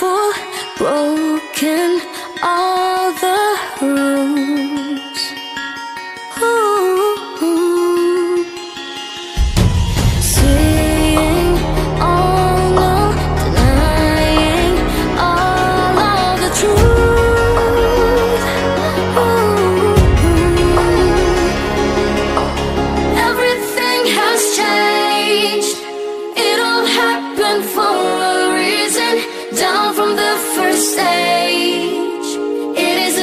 for broken all the rules.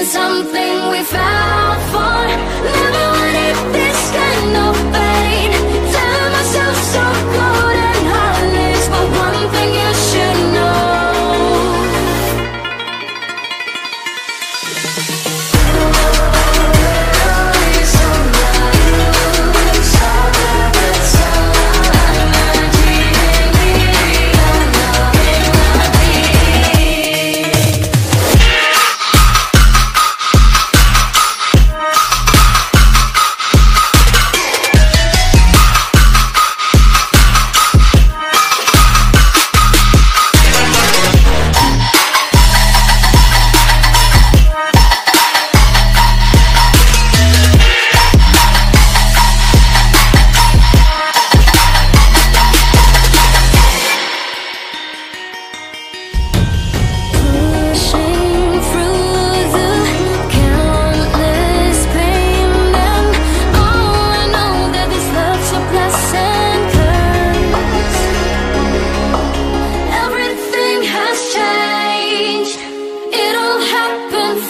something we fell for. Never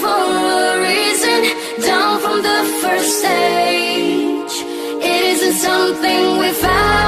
for a reason. Down from the first stage It isn't something we found